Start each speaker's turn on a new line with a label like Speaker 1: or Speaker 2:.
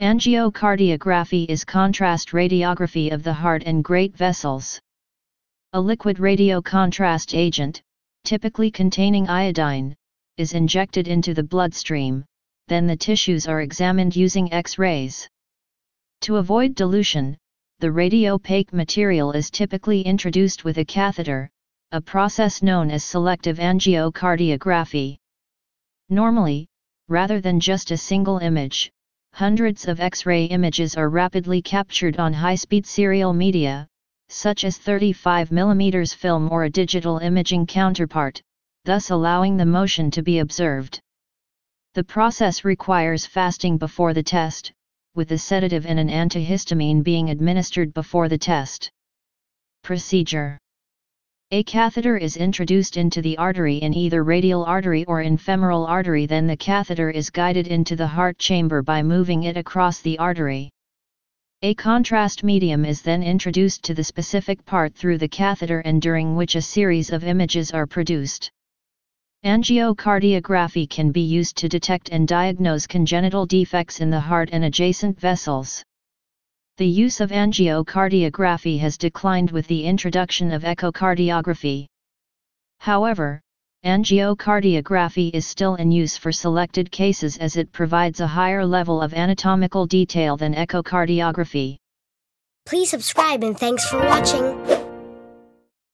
Speaker 1: Angiocardiography is contrast radiography of the heart and great vessels. A liquid radiocontrast agent, typically containing iodine, is injected into the bloodstream, then the tissues are examined using X-rays. To avoid dilution, the radiopaque material is typically introduced with a catheter, a process known as selective angiocardiography. Normally, rather than just a single image, hundreds of X-ray images are rapidly captured on high-speed serial media, such as 35mm film or a digital imaging counterpart, thus allowing the motion to be observed. The process requires fasting before the test, with a sedative and an antihistamine being administered before the test. Procedure A catheter is introduced into the artery in either radial artery or in femoral artery then the catheter is guided into the heart chamber by moving it across the artery. A contrast medium is then introduced to the specific part through the catheter and during which a series of images are produced. Angiocardiography can be used to detect and diagnose congenital defects in the heart and adjacent vessels. The use of angiocardiography has declined with the introduction of echocardiography. However, Angiocardiography is still in use for selected cases as it provides a higher level of anatomical detail than echocardiography.
Speaker 2: Please subscribe and thanks for watching.